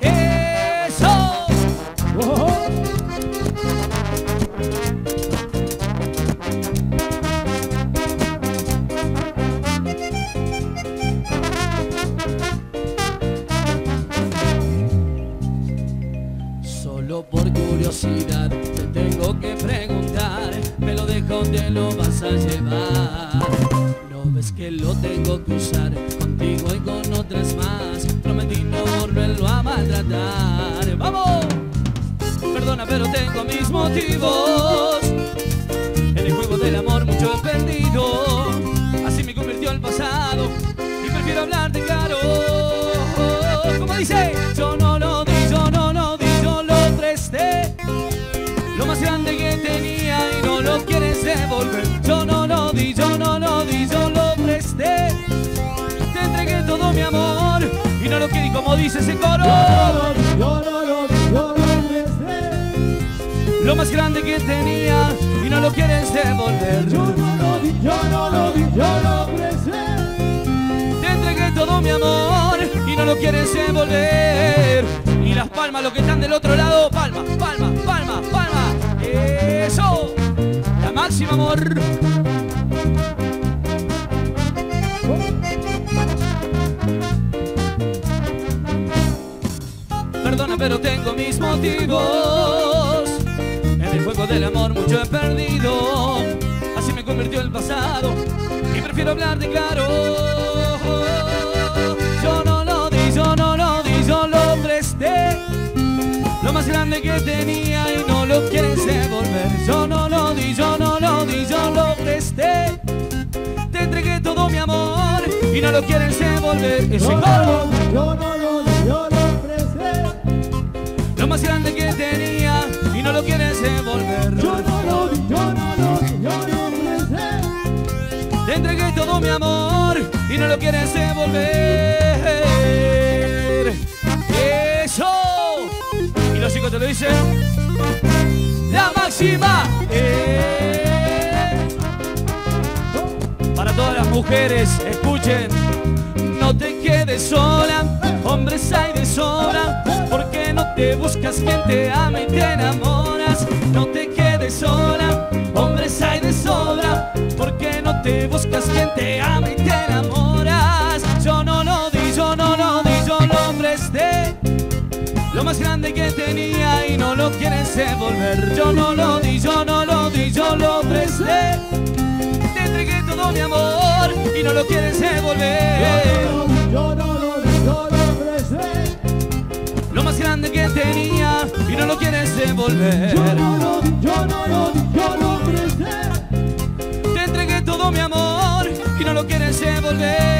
¡Eso! Solo por curiosidad te tengo que preguntar, me lo dejo, te lo vas a llevar. Ves que lo tengo que usar contigo y con otras más. Prometí no volverlo a maltratar. ¡Vamos! Perdona, pero tengo mis motivos. En el juego del amor mucho he perdido. Así me convirtió el pasado y prefiero hablarte claro. Como dice, yo no lo di, yo no lo di, yo lo presté. Lo más grande que tenía y no lo quieres devolver. No lo querí como dice ese coro. Yo no lo di, yo lo presté. Lo más grande que tenía y no lo quieres devolver. Yo no lo di, yo no lo di, yo lo presté. Te entregué todo mi amor y no lo quieres devolver. Y las palmas, los que están del otro lado, palmas, palmas, palmas, palmas. Eso, la máxima amor. Perdona, pero tengo mis motivos. En el juego del amor mucho he perdido. Así me convirtió el pasado y prefiero hablar de claro. Yo no lo di, yo no lo di, yo lo presté. Lo más grande que tenía y no lo quieres devolver. Yo no lo di, yo no lo di, yo lo presté. Te entregué todo mi amor y no lo quieres devolver. Ese Yo no yo di, yo. Lo más grande que tenía y no lo quieres devolver. Yo no lo di, yo no lo di, yo lo presté. Te entregué todo mi amor y no lo quieres devolver. Eso. Y los chicos te lo dicen. La máxima. Eh. Para todas las mujeres, escuchen. No te quedes sola, hombres hay te buscas quien te ama y te enamoras. No te quedes sola, hombres hay de sobra. Porque no te buscas quien te ama y te enamoras. Yo no lo di, yo no lo di, yo lo presté. Lo más grande que tenía y no lo quieres devolver. Yo no lo di, yo no lo di, yo lo presté. Te entregué todo mi amor y no lo quieres devolver. Yo. Quieres devolver. Yo no lo yo no lo yo lo presté. Te entregué todo mi amor y no lo quieres devolver.